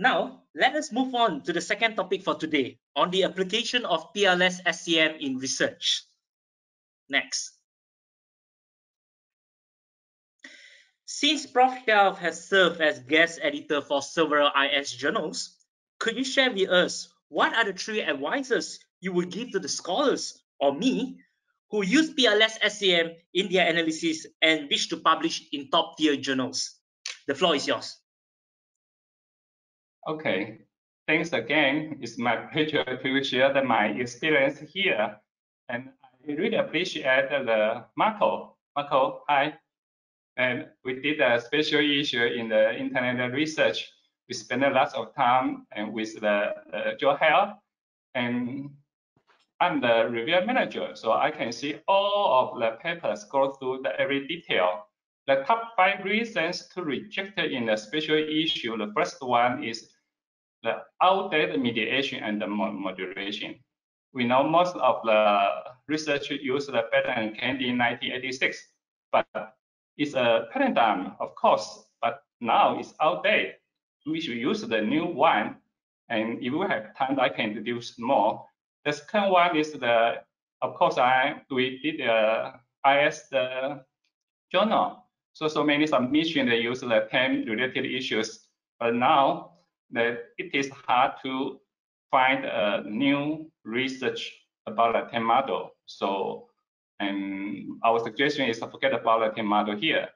Now, let us move on to the second topic for today on the application of PLS SEM in research. Next. Since Prof. Shelf has served as guest editor for several IS journals, could you share with us what are the three advices you would give to the scholars or me who use PLS SEM in their analysis and wish to publish in top tier journals? The floor is yours. Okay, thanks again. It's my pleasure to share my experience here. And I really appreciate the Marko. Marko, hi. And we did a special issue in the internet research. We spent a lot of time and with the uh, Hair. And I'm the review manager, so I can see all of the papers go through the every detail. The top five reasons to reject in the special issue. The first one is the outdated mediation and the modulation. We know most of the research use the Baron and Kenny 1986, but it's a paradigm, of course, but now it's outdated. We should use the new one. And if we have time, I can introduce more. The second one is the, of course, I we did uh, the IS the uh, journal. So so many submissions they use the TAM related issues, but now that it is hard to find a new research about TAM model. So and our suggestion is to forget about the TAM model here.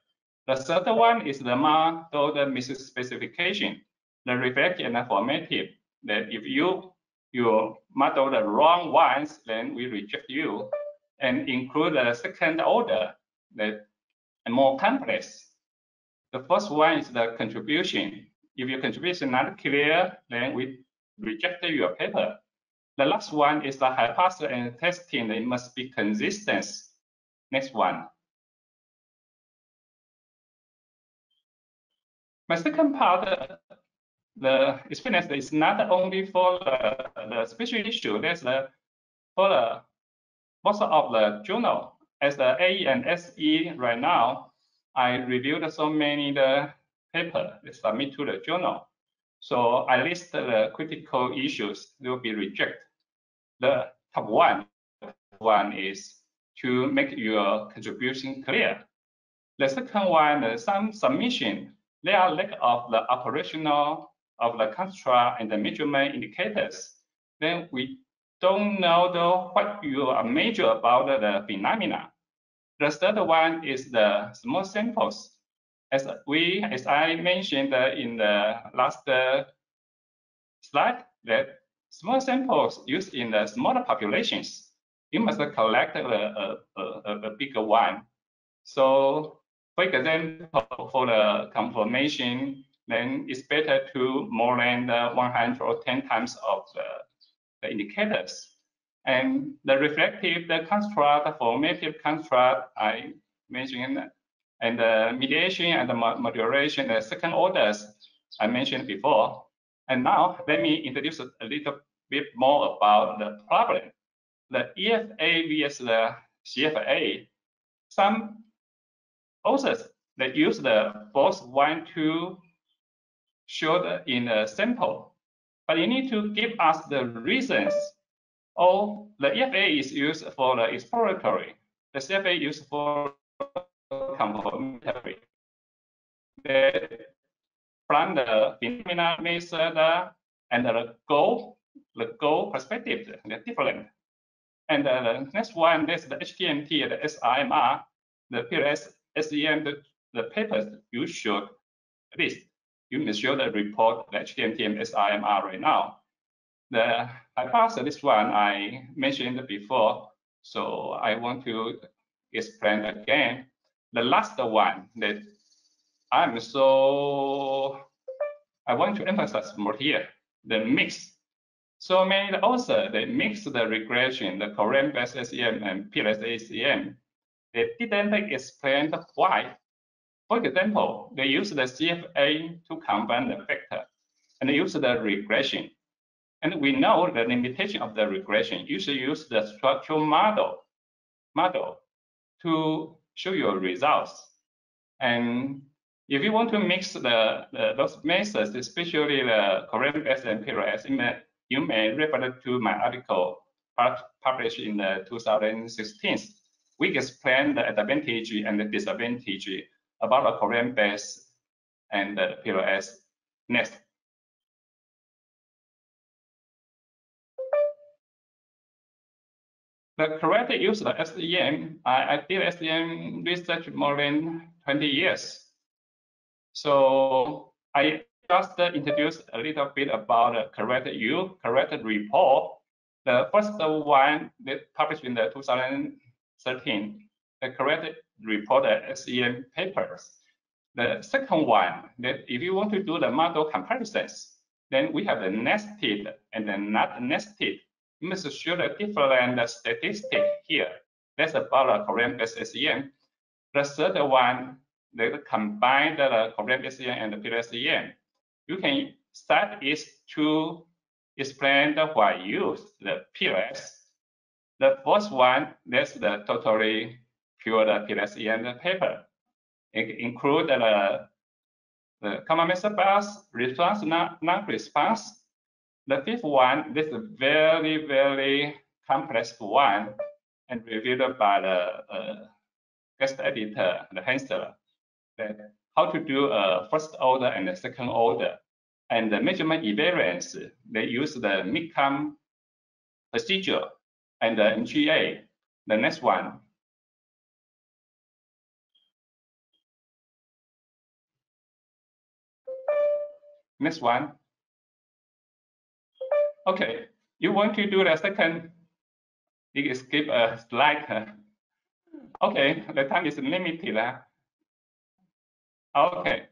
The third one is the model the misspecification, the reflective and the formative. That if you you model the wrong ones, then we reject you and include the second order that more complex. The first one is the contribution. If your contribution is not clear, then we reject your paper. The last one is the hypothesis and testing. It must be consistent. Next one. My second part the experience is not only for the, the special issue, there's the for the most of the journal. As the A and SE right now, I reviewed so many the paper that submit to the journal. So I list the critical issues that will be rejected. The top one, one is to make your contribution clear. The second one, some submission, there are lack of the operational of the construct and the measurement indicators, then we don't know the, what you are measure about the phenomena. The third one is the small samples. As we, as I mentioned in the last uh, slide, that small samples used in the smaller populations, you must collect a, a, a, a bigger one. So, for example, for the confirmation then it's better to more than the 110 times of the, the indicators. And the reflective, the construct, the formative construct I mentioned, and the mediation and the moderation, the second orders I mentioned before. And now let me introduce a little bit more about the problem. The EFA vs the CFA, some authors they use the both one, two, showed in a sample, but you need to give us the reasons. Or the EFA is used for the exploratory, the CFA used for complementary. from the phenomena method and the goal, the goal perspective, they're different. And uh, the next one is the HTMT, the SRMR, the PLS, SEM, the, the papers you should list you can show the report the HTMTM SRMR right now. The hypothesis, this one I mentioned before, so I want to explain again. The last one that I'm so, I want to emphasize more here, the mix. So many also they mix the regression, the Korean based SEM and PLS SEM. They didn't explain why for example, they use the CFA to combine the factor and they use the regression. And we know the limitation of the regression. You should use the structural model model to show your results. And if you want to mix the, the those methods, especially the current-based and PLS, you may refer to my article published in the 2016. We explain the advantage and the disadvantage about a Korean-based and the PLS next. The correct use of SEM, I, I did SEM research more than 20 years. So I just introduce a little bit about the correct use, correct report. The first one that published in the 2013, the correct report SEM papers. The second one, that if you want to do the model comparisons, then we have the nested and the not nested you must show the different statistic here. That's about the current-based SEM. The third one, they combine the current SEM and the PLSEM. You can start is to explain the why use the PLS. The first one, that's the totally pure the PLSEM paper. It include the, the common method response, non-response, the fifth one, this is a very, very complex one and reviewed by the uh, guest editor, the Henseler, that how to do a first order and a second order. And the measurement invariance, they use the MICOM procedure and the MGA. The next one. Next one. Okay, you want to do the second, you skip a slide. Okay, the time is limited. Okay.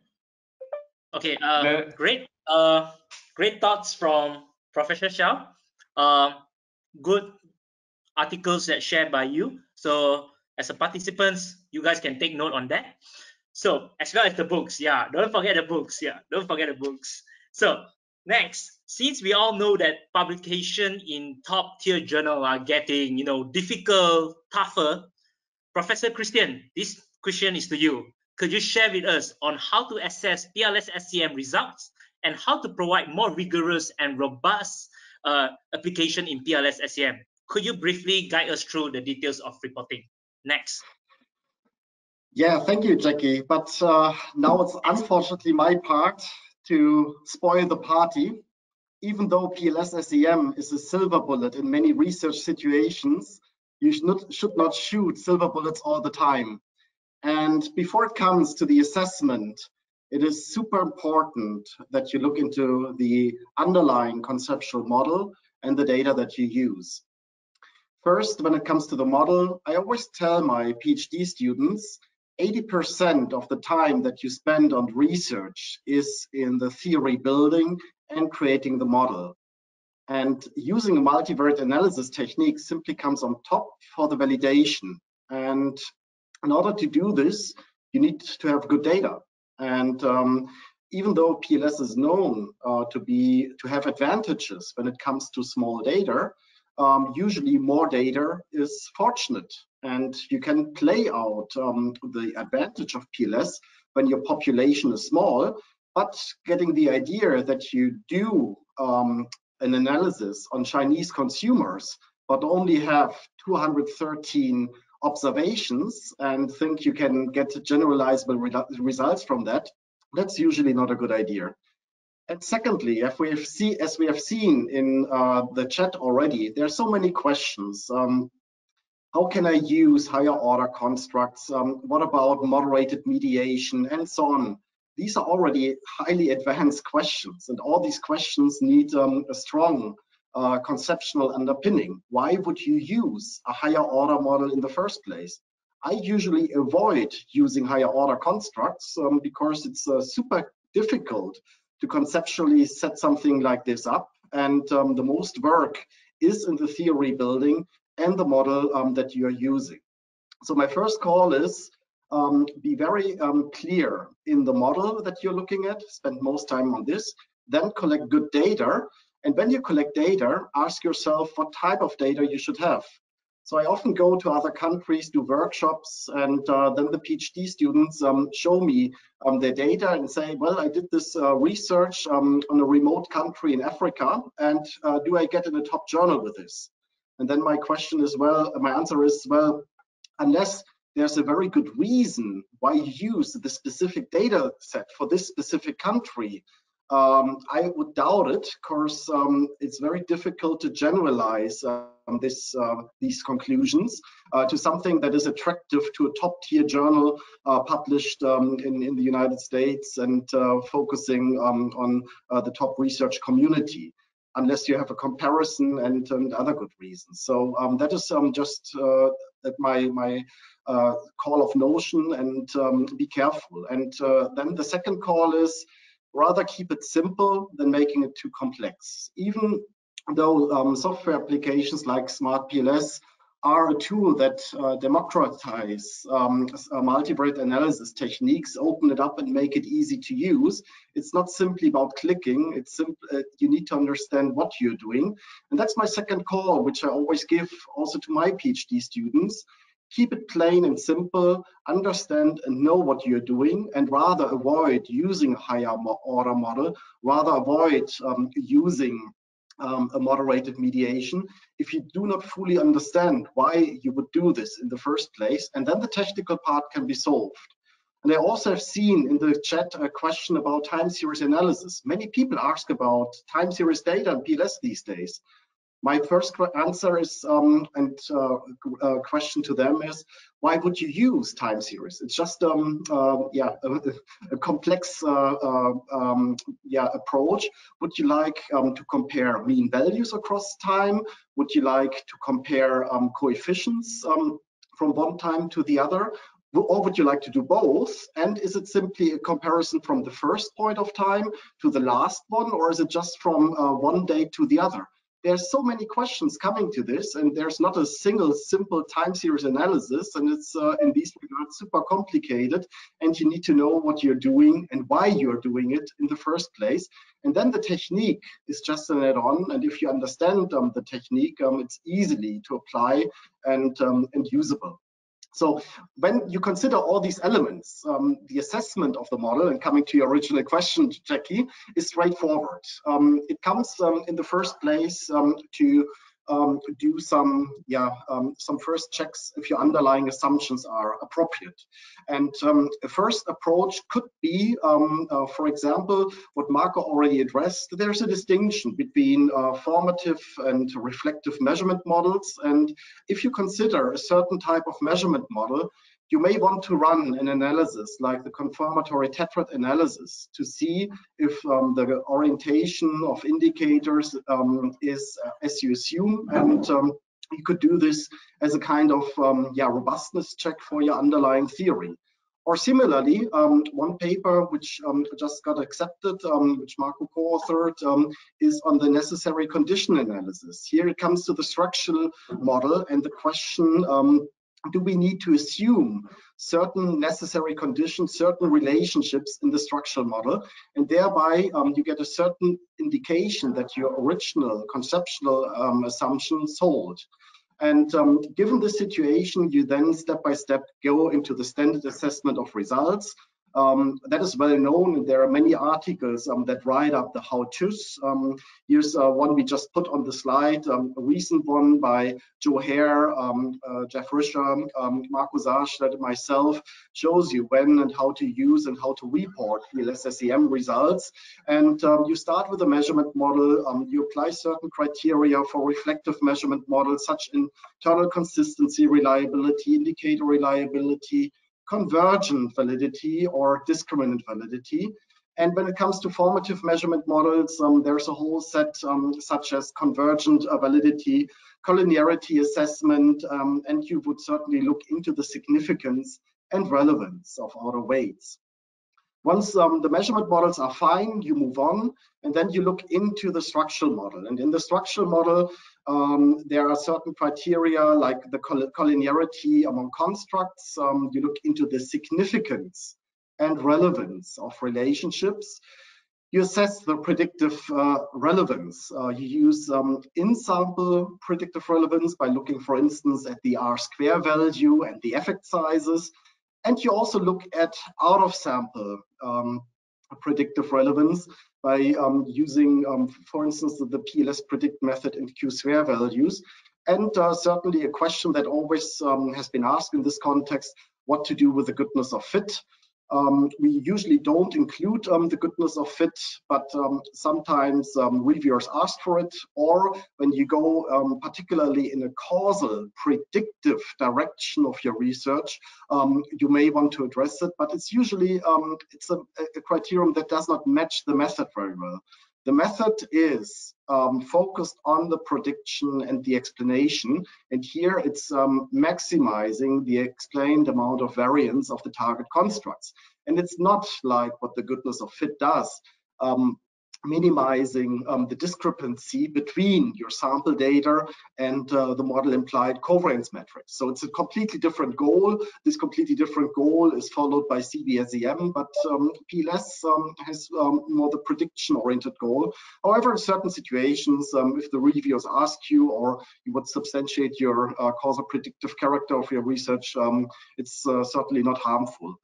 Okay, uh, the, great, uh, great thoughts from Professor Xiao. Uh, good articles that shared by you. So as a participants, you guys can take note on that. So as well as the books, yeah, don't forget the books, yeah, don't forget the books. So next, since we all know that publication in top tier journal are getting you know difficult tougher professor christian this question is to you. Could you share with us on how to assess pls sem results and how to provide more rigorous and robust uh, application in pls sem could you briefly guide us through the details of reporting? Next. Yeah thank you Jacky. But uh, now it's unfortunately my part to spoil the party even though PLS-SEM is a silver bullet in many research situations, you should not, should not shoot silver bullets all the time. And before it comes to the assessment, it is super important that you look into the underlying conceptual model and the data that you use. First, when it comes to the model, I always tell my PhD students 80% of the time that you spend on research is in the theory building and creating the model. And using a multivariate analysis technique simply comes on top for the validation. And in order to do this, you need to have good data. And um, even though PLS is known uh, to be to have advantages when it comes to small data, um, usually more data is fortunate, and you can play out um, the advantage of PLS when your population is small but getting the idea that you do um, an analysis on Chinese consumers, but only have 213 observations and think you can get generalizable re results from that, that's usually not a good idea. And secondly, if we have see, as we have seen in uh, the chat already, there are so many questions. Um, how can I use higher order constructs? Um, what about moderated mediation and so on? these are already highly advanced questions, and all these questions need um, a strong uh, conceptual underpinning. Why would you use a higher order model in the first place? I usually avoid using higher order constructs um, because it's uh, super difficult to conceptually set something like this up. And um, the most work is in the theory building and the model um, that you're using. So my first call is um, be very um, clear in the model that you're looking at, spend most time on this, then collect good data. And when you collect data, ask yourself what type of data you should have. So I often go to other countries, do workshops, and uh, then the PhD students um, show me um, their data and say, well, I did this uh, research um, on a remote country in Africa, and uh, do I get in a top journal with this? And then my question is, well, my answer is, well, unless there's a very good reason why you use the specific data set for this specific country, um, I would doubt it because um, it's very difficult to generalize um, this, uh, these conclusions uh, to something that is attractive to a top tier journal uh, published um, in, in, the United States and uh, focusing um, on uh, the top research community unless you have a comparison and, and other good reasons. So that is just my, my call of notion and be careful. And then the second call is rather keep it simple than making it too complex. Even though um, software applications like Smart PLS are a tool that uh, democratize um, uh, multivariate analysis techniques, open it up and make it easy to use. It's not simply about clicking. It's simple. Uh, you need to understand what you're doing. And that's my second call, which I always give also to my PhD students keep it plain and simple, understand and know what you're doing, and rather avoid using a higher order model, rather avoid um, using um, a moderated mediation if you do not fully understand why you would do this in the first place, and then the technical part can be solved. And I also have seen in the chat a question about time series analysis. Many people ask about time series data and PLS these days. My first answer is, um, and uh, uh, question to them is, why would you use time series? It's just, um, uh, yeah, a, a complex, uh, uh, um, yeah, approach. Would you like um, to compare mean values across time? Would you like to compare um, coefficients um, from one time to the other? or would you like to do both? And is it simply a comparison from the first point of time to the last one, or is it just from uh, one day to the other? There's so many questions coming to this and there's not a single simple time series analysis and it's uh, in these regards super complicated and you need to know what you're doing and why you're doing it in the first place. And then the technique is just an add-on and if you understand um, the technique um, it's easily to apply and um, and usable so when you consider all these elements, um, the assessment of the model, and coming to your original question, Jacky, is straightforward. Um, it comes um, in the first place um, to um, do some yeah um, some first checks if your underlying assumptions are appropriate. And um, a first approach could be, um, uh, for example, what Marko already addressed. There's a distinction between uh, formative and reflective measurement models. And if you consider a certain type of measurement model, you may want to run an analysis like the confirmatory tetrad analysis to see if um, the orientation of indicators um, is uh, as you assume and um, you could do this as a kind of um, yeah robustness check for your underlying theory or similarly, um, one paper which um, just got accepted, which Marko co-authored, is on the necessary condition analysis. Here it comes to the structural model and the question, do we need to assume certain necessary conditions, certain relationships in the structural model, and thereby um, you get a certain indication that your original conceptual um, assumptions hold. And um, given the situation, you then step by step go into the standard assessment of results um, that is well known, there are many articles um, that write up the how-tos. Um, here's uh, one we just put on the slide, um, a recent one by Joe Hair, um, uh, Jeff Risher, um, Marko Sarstedt, and myself, shows you when and how to use and how to report PLS-SEM results. And you start with a measurement model, you apply certain criteria for reflective measurement models, such internal consistency, reliability, indicator reliability, convergent validity or discriminant validity. And when it comes to formative measurement models, um, there's a whole set um, such as convergent uh, validity, collinearity assessment, um, and you would certainly look into the significance and relevance of outer weights. Once um, the measurement models are fine, you move on, and then you look into the structural model. And in the structural model, um, there are certain criteria like the collinearity among constructs. Um, you look into the significance and relevance of relationships. you assess the predictive uh, relevance. Uh, you use um, in-sample predictive relevance by looking, for instance, at the R-square value and the effect sizes. And you also look at out-of-sample um, predictive relevance by um, using, um, for instance, the PLS predict method and Q-square values. And uh, certainly a question that always um, has been asked in this context, what to do with the goodness of fit. Um, we usually don't include um, the goodness of fit, but um, sometimes um, reviewers ask for it. Or when you go um, particularly in a causal, predictive direction of your research, um, you may want to address it. But it's usually it's a, a criterion that does not match the method very well. The method is um, focused on the prediction and the explanation. And here it's um, maximizing the explained amount of variance of the target constructs. And it's not like what the goodness of fit does. Um, minimizing um, the discrepancy between your sample data and uh, the model implied covariance matrix. So it's a completely different goal. This completely different goal is followed by CBSEM, but um, PLS um, has um, more the prediction oriented goal. However, in certain situations, um, if the reviewers ask you or you would substantiate your uh, causal predictive character of your research, um, it's uh, certainly not harmful.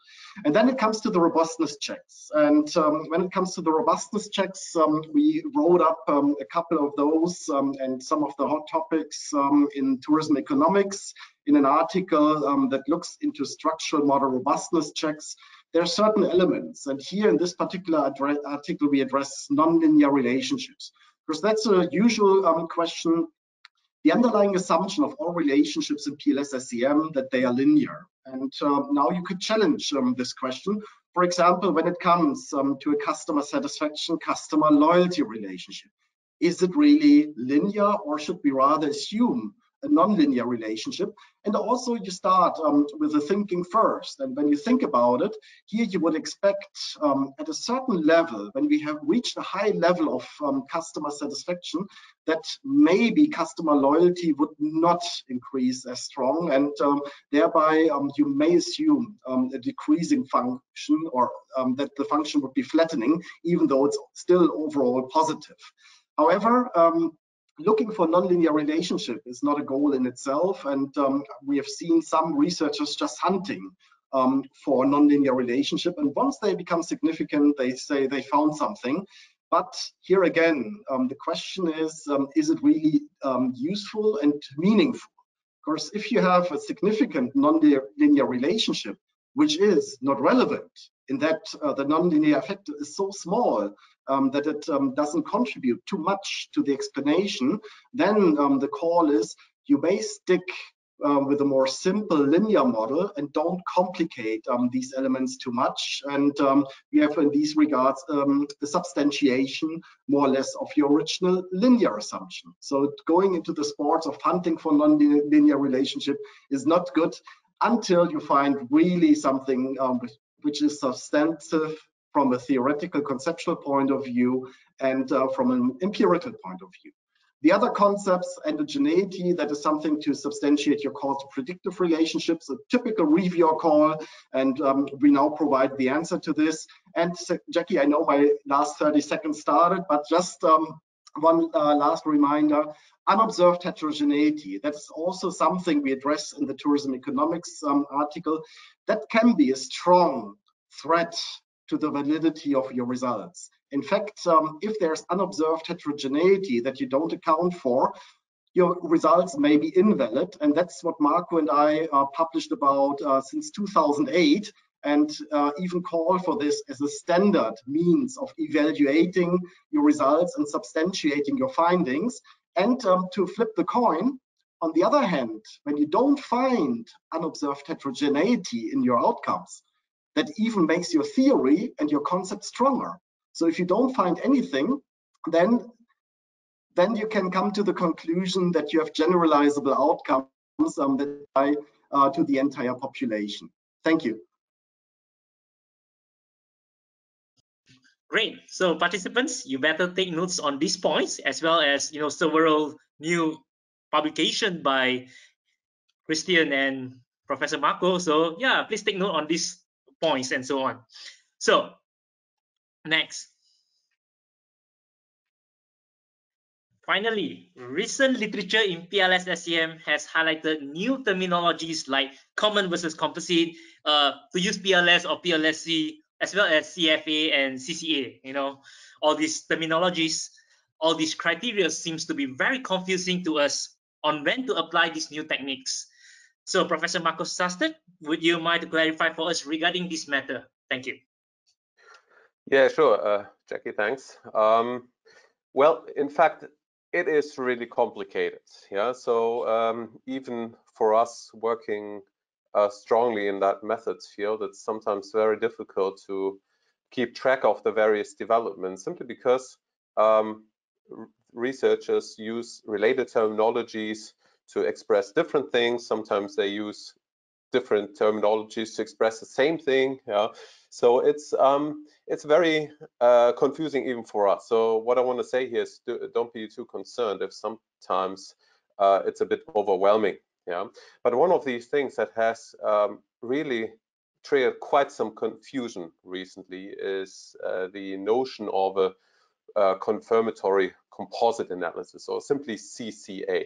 And then it comes to the robustness checks. And when it comes to the robustness checks, um, we wrote up um, a couple of those um, and some of the hot topics um, in tourism economics in an article um, that looks into structural model robustness checks. There are certain elements, and here in this particular article, we address nonlinear relationships because that's a usual question the underlying assumption of all relationships in PLS SEM that they are linear. And uh, now you could challenge um, this question for example, when it comes um, to a customer satisfaction, customer loyalty relationship, is it really linear or should we rather assume a non-linear relationship. And also you start um, with the thinking first. And when you think about it, here you would expect um, at a certain level, when we have reached a high level of um, customer satisfaction, that maybe customer loyalty would not increase as strong. And um, thereby um, you may assume um, a decreasing function or that the function would be flattening, even though it's still overall positive. However, um, looking for nonlinear relationship is not a goal in itself. And um, we have seen some researchers just hunting um, for nonlinear relationship. And once they become significant, they say they found something. But here again, um, the question is, um, is it really um, useful and meaningful? Of course, if you have a significant nonlinear relationship, which is not relevant in that uh, the nonlinear effect is so small um, that it um, doesn't contribute too much to the explanation, then um, the call is you may stick uh, with a more simple linear model and don't complicate um, these elements too much. And um, we have in these regards um, the substantiation more or less of your original linear assumption. So going into the sports of hunting for non-linear relationship is not good until you find really something um, which is substantive from a theoretical conceptual point of view and uh, from an empirical point of view. The other concepts, endogeneity, that is something to substantiate your call to predictive relationships, a typical reviewer call, and um, we now provide the answer to this. And Jacky, I know my last 30 seconds started, but just um, one uh, last reminder, unobserved heterogeneity, that's also something we address in the tourism economics um, article, that can be a strong threat to the validity of your results. In fact, um, if there's unobserved heterogeneity that you don't account for, your results may be invalid. And that's what Marko and I uh, published about uh, since 2008 and uh, even call for this as a standard means of evaluating your results and substantiating your findings. And um, to flip the coin, on the other hand, when you don't find unobserved heterogeneity in your outcomes, that even makes your theory and your concept stronger. So if you don't find anything, then then you can come to the conclusion that you have generalizable outcomes um, that apply uh, to the entire population. Thank you. Great. So participants, you better take notes on these points as well as you know several new publication by Christian and Professor Marko. So yeah, please take note on these points and so on. So next, Finally, recent literature in PLS-SEM has highlighted new terminologies like common versus composite, uh, to use PLS or PLSC, as well as CFA and CCA. You know, all these terminologies, all these criteria seems to be very confusing to us on when to apply these new techniques. So, Professor Marko Sarstedt, would you mind to clarify for us regarding this matter? Thank you. Yeah, sure, uh, Jacky, thanks. Um, well, in fact, it is really complicated. Yeah, so um, even for us working uh, strongly in that methods field, it's sometimes very difficult to keep track of the various developments simply because um, researchers use related terminologies to express different things. Sometimes they use different terminologies to express the same thing. Yeah, so it's um, it's very uh, confusing even for us. So what I want to say here is do, not be too concerned if sometimes uh, it's a bit overwhelming. Yeah, but one of these things that has um, really triggered quite some confusion recently is uh, the notion of a, a confirmatory composite analysis, or simply CCA.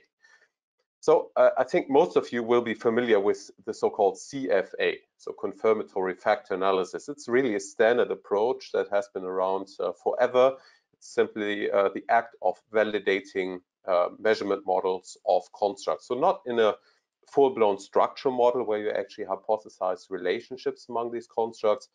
So uh, I think most of you will be familiar with the so-called CFA, so confirmatory factor analysis. It's really a standard approach that has been around uh, forever. It's simply uh, the act of validating uh, measurement models of constructs. So not in a full-blown structure model where you actually hypothesize relationships among these constructs,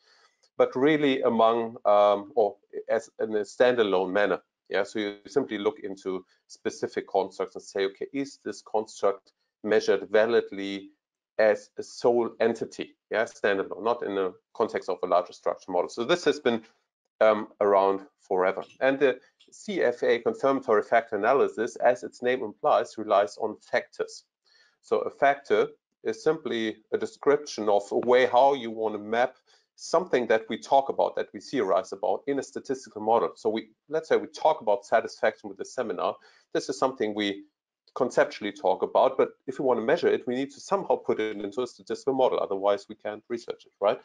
but really among um, or as in a standalone manner. Yeah, so you simply look into specific constructs and say, okay, is this construct measured validly as a sole entity, yeah, standalone, not in the context of a larger structure model. So this has been um, around forever. And the CFA confirmatory factor analysis, as its name implies, relies on factors. So a factor is simply a description of a way how you want to map something that we talk about, that we theorize about in a statistical model. So we let's say we talk about satisfaction with the seminar. This is something we conceptually talk about, but if we want to measure it, we need to somehow put it into a statistical model. Otherwise, we can't research it, right?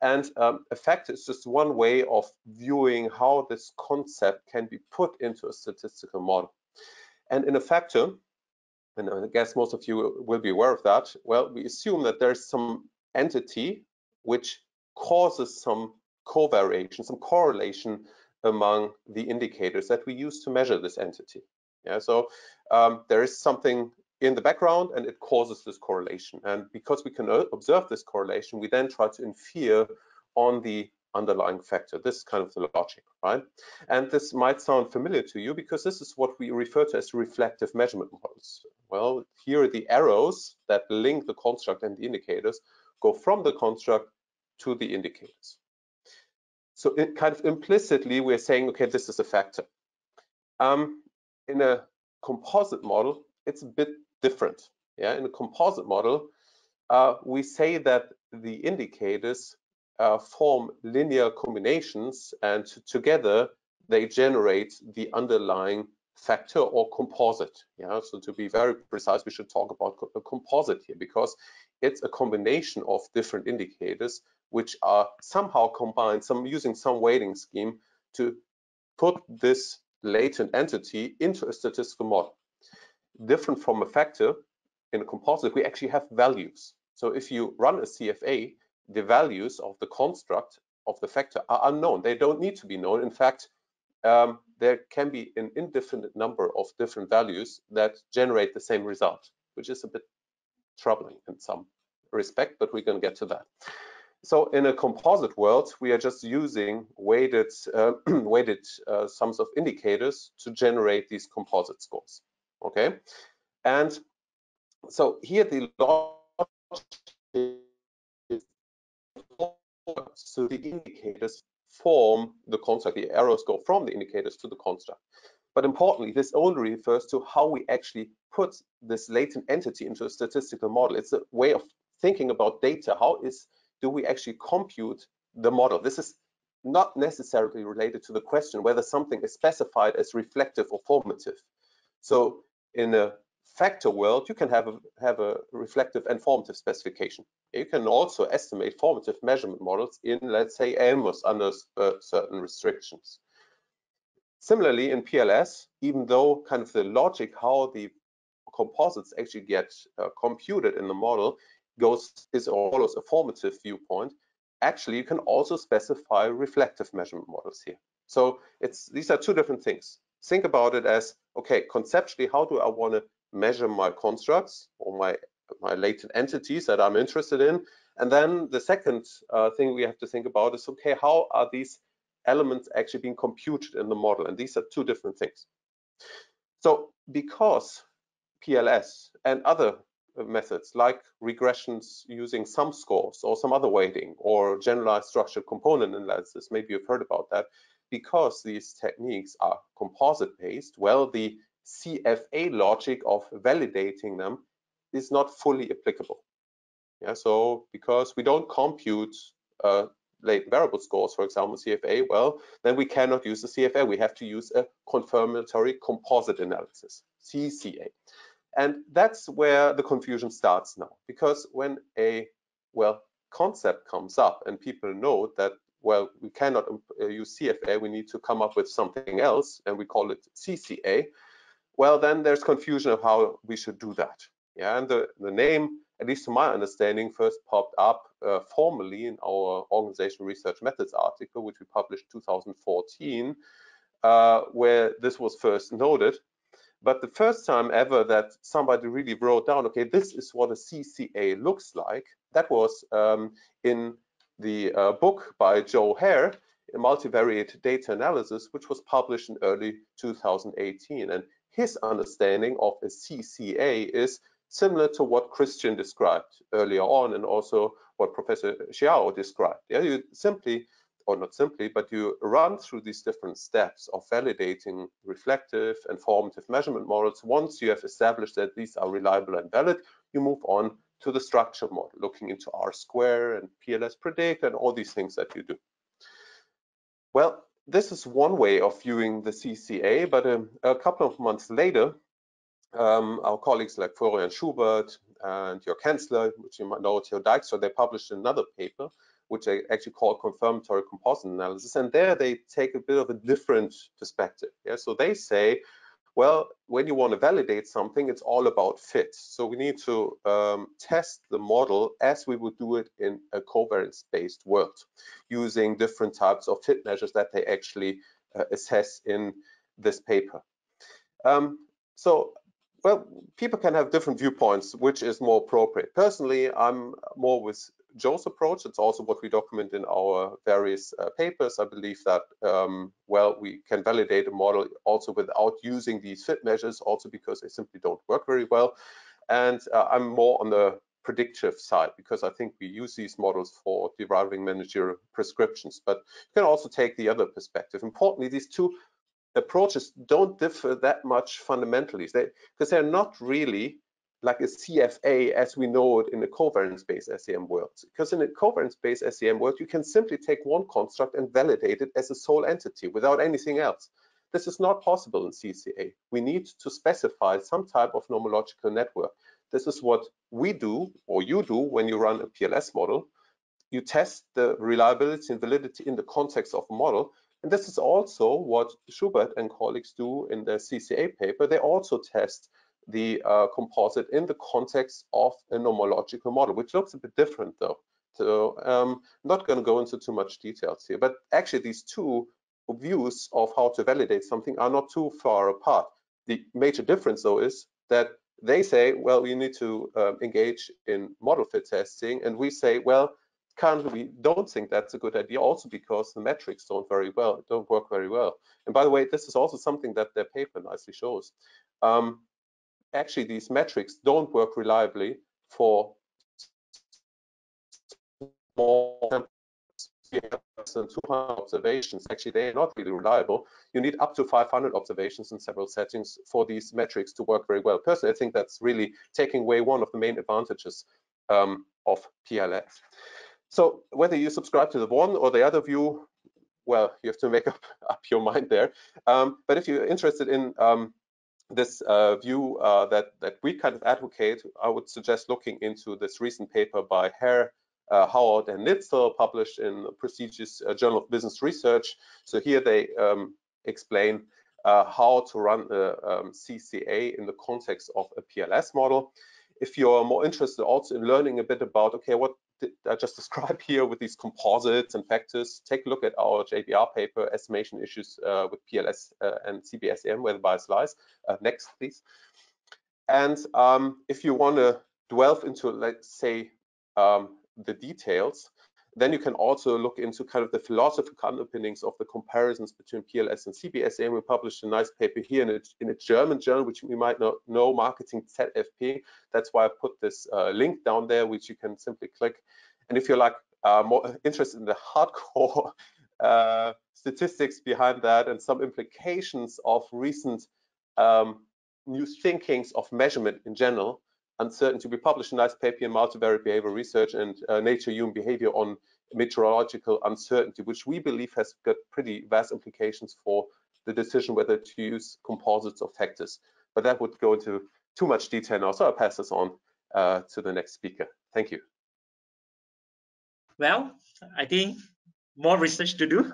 And um, factor is just one way of viewing how this concept can be put into a statistical model. And in a factor, and I guess most of you will be aware of that, well, we assume that there's some entity which causes some covariation, some correlation among the indicators that we use to measure this entity. Yeah, so um, there is something in the background and it causes this correlation. And because we can observe this correlation, we then try to infer on the underlying factor. This is kind of the logic, right? And this might sound familiar to you because this is what we refer to as reflective measurement models. Well, here the arrows that link the construct and the indicators go from the construct to the indicators. So it kind of implicitly, we're saying, okay, this is a factor. Um, in a composite model, it's a bit different. Yeah, in a composite model, uh, we say that the indicators uh, form linear combinations and together they generate the underlying factor or composite. Yeah, so to be very precise, we should talk about a composite here because it's a combination of different indicators which are somehow combined, some using some weighting scheme to put this latent entity into a statistical model. Different from a factor, in a composite, we actually have values. So if you run a CFA, the values of the construct of the factor are unknown. They don't need to be known. In fact, um, there can be an indefinite number of different values that generate the same result, which is a bit troubling in some respect, but we're going to get to that. So in a composite world, we are just using weighted uh, weighted uh, sums of indicators to generate these composite scores. Okay, and so here the logic so the indicators form the construct. The arrows go from the indicators to the construct. But importantly, this only refers to how we actually put this latent entity into a statistical model. It's a way of thinking about data. How is do we actually compute the model? This is not necessarily related to the question whether something is specified as reflective or formative. So in a factor world, you can have a, have a reflective and formative specification. You can also estimate formative measurement models in, let's say, AMOS under uh, certain restrictions. Similarly, in PLS, even though kind of the logic how the composites actually get uh, computed in the model goes is always a formative viewpoint, actually you can also specify reflective measurement models here. So it's these are two different things. Think about it as, okay, conceptually, how do I want to measure my constructs or my, my latent entities that I'm interested in? And then the second uh, thing we have to think about is, okay, how are these elements actually being computed in the model? And these are two different things. So because PLS and other methods like regressions using some scores or some other weighting or generalized structured component analysis, maybe you've heard about that, because these techniques are composite based, well, the CFA logic of validating them is not fully applicable. Yeah, so because we don't compute uh, latent variable scores, for example, CFA, well, then we cannot use the CFA. We have to use a confirmatory composite analysis, CCA. And that's where the confusion starts now, because when a, well, concept comes up and people know that, well, we cannot uh, use CFA, we need to come up with something else, and we call it CCA, well, then there's confusion of how we should do that. Yeah, and the, the name, at least to my understanding, first popped up uh, formally in our organizational research methods article, which we published 2014, uh, where this was first noted. But the first time ever that somebody really wrote down, okay, this is what a CCA looks like, that was um, in the uh, book by Joe Hair, Multivariate Data Analysis, which was published in early 2018. And his understanding of a CCA is similar to what Christian described earlier on and also what Professor Xiao described. Yeah, you simply or not simply, but you run through these different steps of validating reflective and formative measurement models. Once you have established that these are reliable and valid, you move on to the structure model, looking into R square and PLS predict and all these things that you do. Well, this is one way of viewing the CCA, but um, a couple of months later, um, our colleagues like Florian Schuberth and Jörg Henseler, which you might know, Theo Dijkstra, they published another paper which I actually call confirmatory composite analysis. And there they take a bit of a different perspective. Yeah, so they say, well, when you want to validate something, it's all about fit. So we need to um, test the model as we would do it in a covariance-based world, using different types of fit measures that they actually uh, assess in this paper. Um, so well, people can have different viewpoints, which is more appropriate. Personally, I'm more with Joe's approach. It's also what we document in our various uh, papers. I believe that, um, well, we can validate a model also without using these fit measures, also because they simply don't work very well. And uh, I'm more on the predictive side because I think we use these models for deriving managerial prescriptions. But you can also take the other perspective. Importantly, these two approaches don't differ that much fundamentally because they, they're not really like a CFA as we know it in the covariance-based SEM world. Because in a covariance-based SEM world, you can simply take one construct and validate it as a sole entity without anything else. This is not possible in CCA. We need to specify some type of nomological network. This is what we do, or you do, when you run a PLS model. You test the reliability and validity in the context of a model. And this is also what Schuberth and colleagues do in their CCA paper. They also test the uh, composite in the context of a nomological model, which looks a bit different though. So um, I'm not going to go into too much details here, but actually these two views of how to validate something are not too far apart. The major difference though is that they say, well, you need to um, engage in model fit testing, and we say, well, currently we don't think that's a good idea, also because the metrics don't very well, don't work very well. And by the way, this is also something that their paper nicely shows. Um, actually these metrics don't work reliably for more than 200 observations. Actually, they are not really reliable. You need up to 500 observations in several settings for these metrics to work very well. Personally, I think that's really taking away one of the main advantages um, of PLS. So whether you subscribe to the one or the other view, well, you have to make up, up your mind there. Um, but if you're interested in um, this uh, view uh, that that we kind of advocate, I would suggest looking into this recent paper by Hair, uh, Howard, and Nitzl, published in the prestigious uh, Journal of Business Research. So here they um, explain uh, how to run a um, CCA in the context of a PLS model. If you're more interested also in learning a bit about, okay, what I just described here with these composites and factors, take a look at our JBR paper, estimation issues uh, with PLS uh, and CBSEM, where the bias lies. Uh, next, please. And um, if you want to delve into, let's say, um, the details, then you can also look into kind of the philosophical underpinnings of the comparisons between PLS and CBSEM. And We published a nice paper here in a, in a German journal, which we might not know, Marketing ZFP. That's why I put this uh, link down there, which you can simply click. And if you're like uh, more interested in the hardcore uh, statistics behind that and some implications of recent um, new thinkings of measurement in general, uncertainty. We published a nice paper in multivariate behavior research and uh, nature human behavior on metrological uncertainty, which we believe has got pretty vast implications for the decision whether to use composites or factors. But that would go into too much detail now, so I'll pass this on uh, to the next speaker. Thank you. Well, I think more research to do.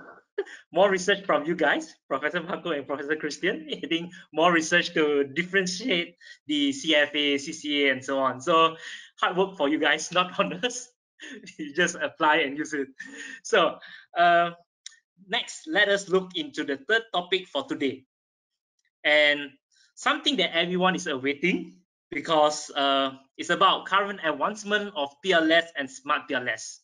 More research from you guys, Professor Marko and Professor Christian. I think more research to differentiate the CFA, CCA, and so on. So hard work for you guys, not on us. you just apply and use it. So uh, next, let us look into the third topic for today. And something that everyone is awaiting because uh, it's about current advancement of PLS and smart PLS.